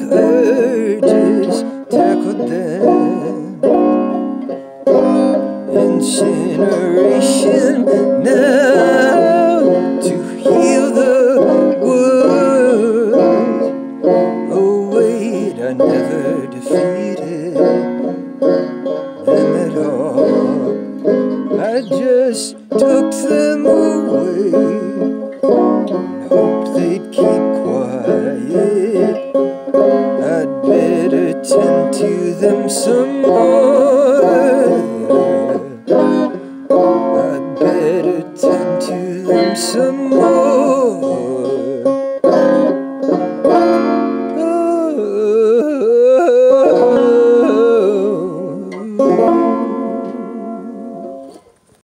urges, tackled them. Incineration now to heal the wound. Oh, wait, I never defeated them at all. I just took them away and hoped they'd keep quiet. To them some more. I'd better tend to them some more.